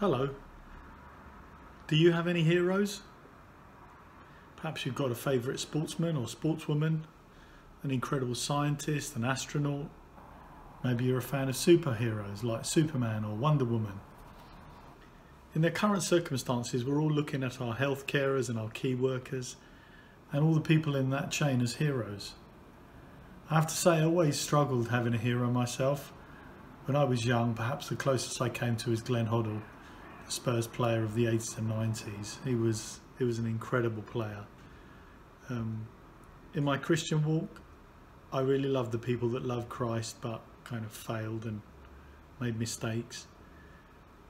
Hello. Do you have any heroes? Perhaps you've got a favourite sportsman or sportswoman, an incredible scientist, an astronaut. Maybe you're a fan of superheroes like Superman or Wonder Woman. In their current circumstances, we're all looking at our health carers and our key workers and all the people in that chain as heroes. I have to say I always struggled having a hero myself. When I was young, perhaps the closest I came to is Glenn Hoddle. Spurs player of the 80s and 90s. He was he was an incredible player. Um, in my Christian walk, I really love the people that love Christ but kind of failed and made mistakes.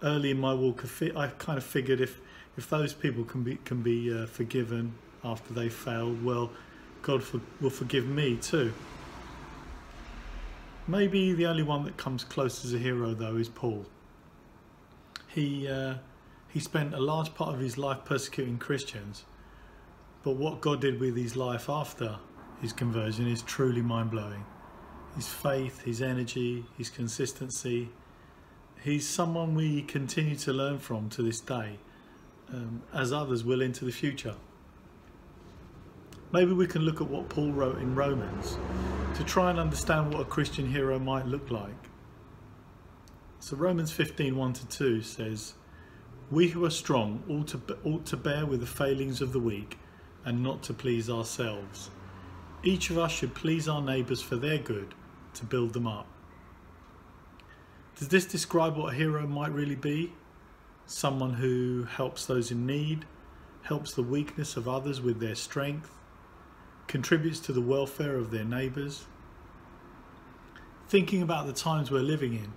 Early in my walk, I kind of figured if if those people can be can be uh, forgiven after they failed, well, God for, will forgive me too. Maybe the only one that comes close as a hero though is Paul he uh, he spent a large part of his life persecuting Christians, but what God did with his life after his conversion is truly mind blowing. His faith, his energy, his consistency. He's someone we continue to learn from to this day, um, as others will into the future. Maybe we can look at what Paul wrote in Romans to try and understand what a Christian hero might look like. So Romans 15, 1 to 2 says, We who are strong ought to, ought to bear with the failings of the weak and not to please ourselves. Each of us should please our neighbours for their good, to build them up. Does this describe what a hero might really be? Someone who helps those in need, helps the weakness of others with their strength, contributes to the welfare of their neighbours. Thinking about the times we're living in,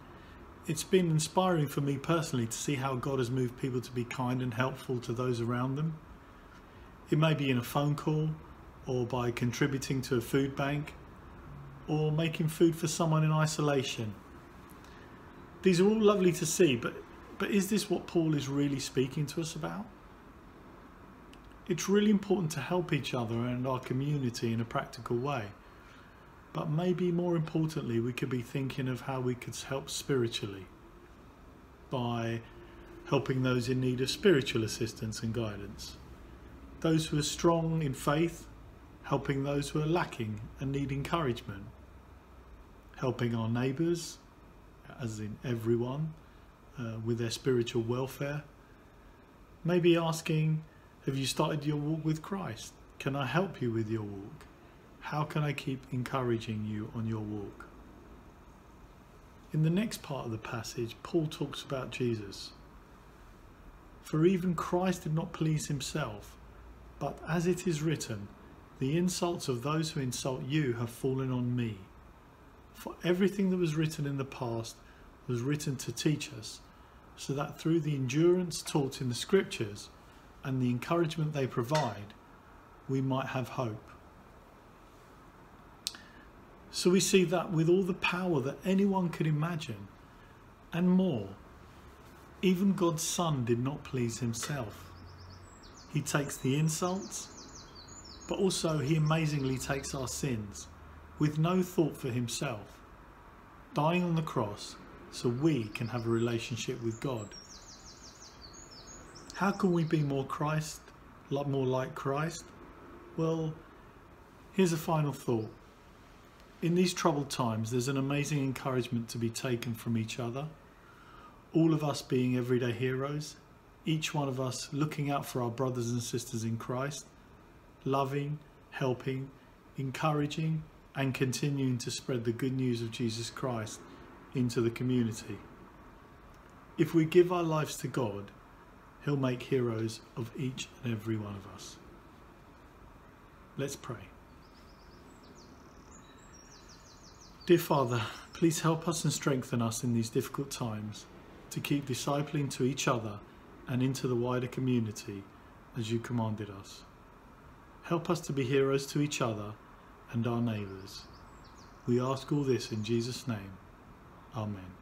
it's been inspiring for me personally to see how God has moved people to be kind and helpful to those around them. It may be in a phone call or by contributing to a food bank or making food for someone in isolation. These are all lovely to see, but, but is this what Paul is really speaking to us about? It's really important to help each other and our community in a practical way. But maybe more importantly, we could be thinking of how we could help spiritually by helping those in need of spiritual assistance and guidance. Those who are strong in faith, helping those who are lacking and need encouragement. Helping our neighbours, as in everyone, uh, with their spiritual welfare. Maybe asking, have you started your walk with Christ? Can I help you with your walk? How can I keep encouraging you on your walk? In the next part of the passage, Paul talks about Jesus. For even Christ did not please himself, but as it is written, the insults of those who insult you have fallen on me. For everything that was written in the past was written to teach us, so that through the endurance taught in the scriptures and the encouragement they provide, we might have hope. So we see that with all the power that anyone could imagine and more, even God's Son did not please himself. He takes the insults, but also he amazingly takes our sins with no thought for himself, dying on the cross so we can have a relationship with God. How can we be more Christ, a lot more like Christ? Well, here's a final thought. In these troubled times, there's an amazing encouragement to be taken from each other. All of us being everyday heroes, each one of us looking out for our brothers and sisters in Christ, loving, helping, encouraging, and continuing to spread the good news of Jesus Christ into the community. If we give our lives to God, He'll make heroes of each and every one of us. Let's pray. Dear Father, please help us and strengthen us in these difficult times to keep discipling to each other and into the wider community as you commanded us. Help us to be heroes to each other and our neighbours. We ask all this in Jesus' name. Amen.